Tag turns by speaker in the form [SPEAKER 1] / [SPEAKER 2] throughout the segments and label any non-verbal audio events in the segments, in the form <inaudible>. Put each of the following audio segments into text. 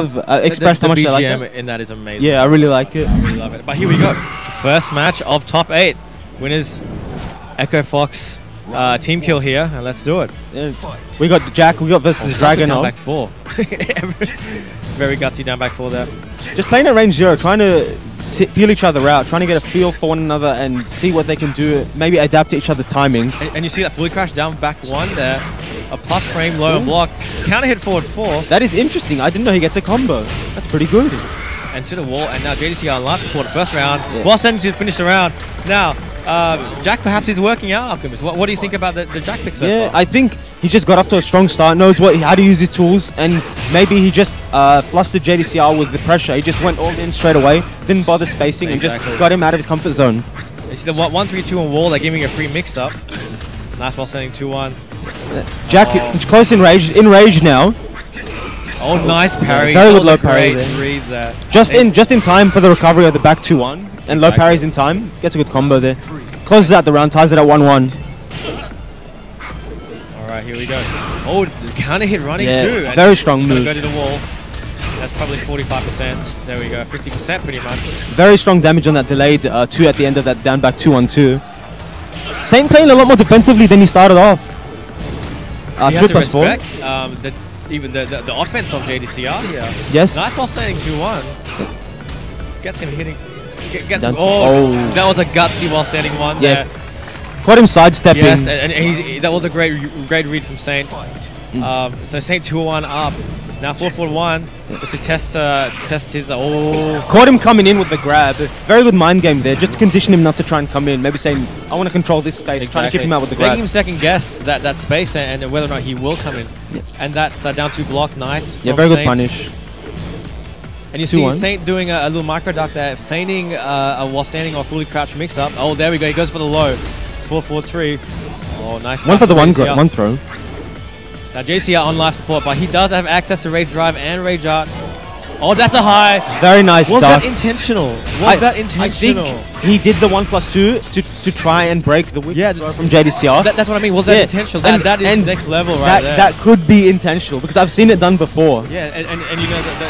[SPEAKER 1] uh, expressed
[SPEAKER 2] the,
[SPEAKER 1] how
[SPEAKER 2] the
[SPEAKER 1] much I like
[SPEAKER 2] BGM
[SPEAKER 1] it.
[SPEAKER 2] in that is amazing.
[SPEAKER 1] Yeah, I really like it.
[SPEAKER 2] I really love it. But here we go. First match of top eight. Winners, Echo Fox uh, team kill here, and let's do it.
[SPEAKER 1] Yeah. We got Jack, we got versus Dragon.
[SPEAKER 2] down back four. <laughs> Very gutsy down back four there.
[SPEAKER 1] Just playing at range zero, trying to sit, feel each other out, trying to get a feel for one another and see what they can do. Maybe adapt to each other's timing.
[SPEAKER 2] And, and you see that fully crouch down back one there. A plus frame, low and block. Counter hit forward four,
[SPEAKER 1] That is interesting. I didn't know he gets a combo. That's pretty good.
[SPEAKER 2] and to the wall. And now JDC on last support, first round.
[SPEAKER 1] Yeah.
[SPEAKER 2] While standing to finish the round. Now, uh, Jack perhaps is working out Alchemist. What, what do you think about the, the Jack pick so
[SPEAKER 1] yeah,
[SPEAKER 2] far?
[SPEAKER 1] I think he just got off to a strong start, knows what how to use his tools, and maybe he just uh, flustered JDCR with the pressure. He just went all in straight away, didn't bother spacing, and just got him out of his comfort zone.
[SPEAKER 2] You see the one, one three two on wall. They're giving a free mix up. Nice while standing two one.
[SPEAKER 1] Jack,
[SPEAKER 2] Oh.
[SPEAKER 1] close in rage, in rage now,
[SPEAKER 2] Oh, nice parry.
[SPEAKER 1] very good low parry there. just in just in time for the recovery of the back two one, and low
[SPEAKER 2] Exactly.
[SPEAKER 1] parries in time. Gets a good combo there. Closes out the round, ties it at one one.
[SPEAKER 2] All right, here we go. Oh, counter hit running
[SPEAKER 1] Yeah,
[SPEAKER 2] too. and
[SPEAKER 1] very strong move.
[SPEAKER 2] Go to the wall. That's probably 45%. There we go. 50% pretty much.
[SPEAKER 1] Very strong damage on that delayed uh, two at the end of that down back two on two. Saint playing a lot more defensively than he started off. Uh,
[SPEAKER 2] you have to respect um, the, even the, the, the offense of JDCR here.
[SPEAKER 1] Yes.
[SPEAKER 2] Nice while standing 2-1. Gets him hitting. Gets him. Oh,
[SPEAKER 1] oh.
[SPEAKER 2] that was a gutsy while standing one
[SPEAKER 1] Yeah.
[SPEAKER 2] there.
[SPEAKER 1] Caught him sidestepping.
[SPEAKER 2] Yes, and, and he's, that was a great great read from Saint.
[SPEAKER 1] Mm.
[SPEAKER 2] Um, so Saint 2-1 up. Now 4-4-1 just to test uh, test his. Oh,
[SPEAKER 1] Caught him coming in with the grab. Very good mind game there, just to condition him not to try and come in. Maybe saying, I want to control this space, exactly. trying to keep him out with the grab.
[SPEAKER 2] Making him second guess that, that space and, and whether or not he will come in.
[SPEAKER 1] Yeah.
[SPEAKER 2] And that uh, down two block, nice.
[SPEAKER 1] yeah, very good
[SPEAKER 2] Saint.
[SPEAKER 1] punish.
[SPEAKER 2] And you see
[SPEAKER 1] 2-1.
[SPEAKER 2] Saint doing a, a little micro duck there, feigning uh, a while standing or fully crouched mix up. Oh, there we go. He goes for the low. 4 4 3. Oh, nice.
[SPEAKER 1] One for the one, one throw.
[SPEAKER 2] Now, JCR on life support, but he does have access to Rage Drive and Rage Art. Oh, that's a high.
[SPEAKER 1] Very nice
[SPEAKER 2] Was
[SPEAKER 1] duck.
[SPEAKER 2] that intentional? Was
[SPEAKER 1] I-
[SPEAKER 2] that
[SPEAKER 1] I
[SPEAKER 2] intentional?
[SPEAKER 1] think he did the one plus two to, to try and break the whip
[SPEAKER 2] Yeah,
[SPEAKER 1] from JDCR.
[SPEAKER 2] That- that's what I mean. Was that
[SPEAKER 1] Yeah,
[SPEAKER 2] intentional? That,
[SPEAKER 1] and-
[SPEAKER 2] that is next level right
[SPEAKER 1] that,
[SPEAKER 2] there.
[SPEAKER 1] that could be intentional because I've seen it done before.
[SPEAKER 2] Yeah, and, and, and you know, the, the, the-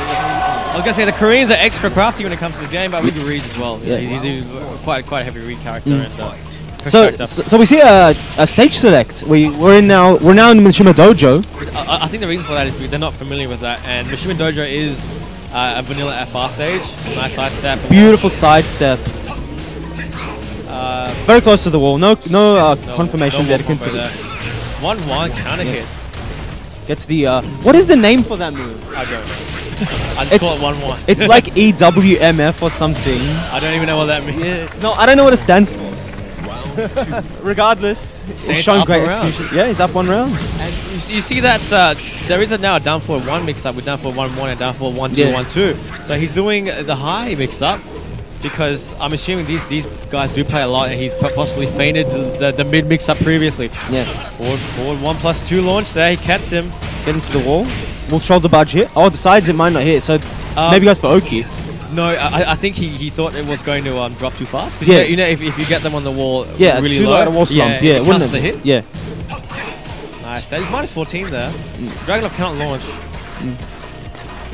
[SPEAKER 2] I was gonna say the Koreans are extra crafty when it comes to the game, but we can read as well. Yeah,
[SPEAKER 1] Yeah.
[SPEAKER 2] he's, he's quite quite a heavy read character.
[SPEAKER 1] Mm.
[SPEAKER 2] And, uh,
[SPEAKER 1] So, so, we see a, a stage select. We we're in now. We're now in Mishima Dojo.
[SPEAKER 2] I, I think the reason for that is they're not familiar with that, and Mishima Dojo is uh, a vanilla FR stage. Nice side step.
[SPEAKER 1] Beautiful sidestep.
[SPEAKER 2] Uh,
[SPEAKER 1] Very close to the wall. No no, uh,
[SPEAKER 2] no-
[SPEAKER 1] confirmation
[SPEAKER 2] no
[SPEAKER 1] to
[SPEAKER 2] combo there. One one counter
[SPEAKER 1] Yeah.
[SPEAKER 2] hit.
[SPEAKER 1] Gets the. Uh, what is the name for that move?
[SPEAKER 2] I don't know. I just
[SPEAKER 1] It's-
[SPEAKER 2] call it one one.
[SPEAKER 1] It's like EWMF or something.
[SPEAKER 2] I don't even know what that means.
[SPEAKER 1] Yeah. No, I don't know what it stands for. <laughs> Regardless, it's
[SPEAKER 2] Saints
[SPEAKER 1] showing
[SPEAKER 2] up
[SPEAKER 1] great
[SPEAKER 2] a round.
[SPEAKER 1] Yeah, he's up one round.
[SPEAKER 2] And you, you see that uh, there is a now a down forward one mix up with down forward one one and down forward one two
[SPEAKER 1] Yeah.
[SPEAKER 2] one two. So he's doing the high mix up because I'm assuming these these guys do play a lot, and he's possibly fainted the, the, the mid mix up previously.
[SPEAKER 1] Yeah.
[SPEAKER 2] Forward forward one plus two launch there. He kept him.
[SPEAKER 1] Get to the wall. Will shoulder barge hit? Oh, decides it might not hit, so
[SPEAKER 2] Um,
[SPEAKER 1] maybe goes for Oki.
[SPEAKER 2] No, I, I think he, he thought it was going to um, drop too fast.
[SPEAKER 1] Yeah.
[SPEAKER 2] You know, if, if you get them on the wall
[SPEAKER 1] Yeah,
[SPEAKER 2] really
[SPEAKER 1] too
[SPEAKER 2] low,
[SPEAKER 1] a wall slump. Yeah,
[SPEAKER 2] it
[SPEAKER 1] wouldn't
[SPEAKER 2] the
[SPEAKER 1] it?
[SPEAKER 2] hit.
[SPEAKER 1] Yeah.
[SPEAKER 2] Nice. That is minus 14 there. Dragunov cannot launch.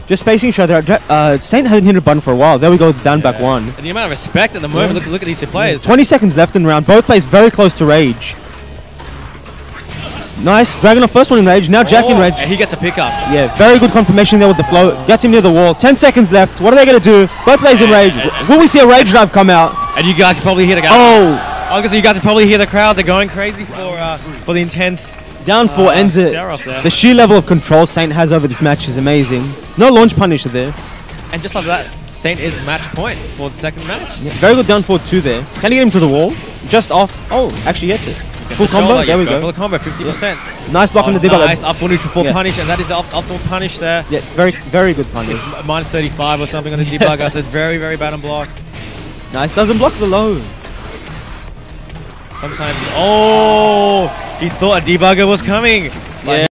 [SPEAKER 1] Just spacing each other. Uh, Saint hasn't hit a button for a while. There we go, down back one.
[SPEAKER 2] And the amount of respect at the moment,
[SPEAKER 1] Yeah.
[SPEAKER 2] look, look at these two players.
[SPEAKER 1] 20 seconds left in round. Both plays very close to rage. Nice. Dragunov first one in rage. Now Jack in
[SPEAKER 2] Oh,
[SPEAKER 1] rage.
[SPEAKER 2] And he gets a pickup.
[SPEAKER 1] Yeah, very good confirmation there with the flow. Gets him near the wall. 10 seconds left. What are they going to do? Both plays in rage. Will we see a rage drive come out?
[SPEAKER 2] And you guys can probably hear the guy.
[SPEAKER 1] Oh,
[SPEAKER 2] I guess you guys can probably hear the crowd. They're going crazy for uh, for the intense.
[SPEAKER 1] down four
[SPEAKER 2] uh,
[SPEAKER 1] ends it.
[SPEAKER 2] stare off there.
[SPEAKER 1] The sheer level of control Saint has over this match is amazing. No launch punisher there.
[SPEAKER 2] And just like that, Saint is match point for the second match.
[SPEAKER 1] Yeah, very good down forward two there. Can he get him to the wall? Just off. Oh, actually gets it. Full combo. There
[SPEAKER 2] yeah,
[SPEAKER 1] we go.
[SPEAKER 2] Full combo, 50%.
[SPEAKER 1] Nice block
[SPEAKER 2] Oh,
[SPEAKER 1] on the debug.
[SPEAKER 2] nice, up for neutral full
[SPEAKER 1] Yeah.
[SPEAKER 2] punish, and that is the op- optimal punish there.
[SPEAKER 1] Yeah, very very good punish.
[SPEAKER 2] It's minus 35 or something on the debugger, so it's very, very bad on block.
[SPEAKER 1] Nice. Doesn't block the low.
[SPEAKER 2] Sometimes, oh, he thought a debugger was coming.
[SPEAKER 1] Yeah.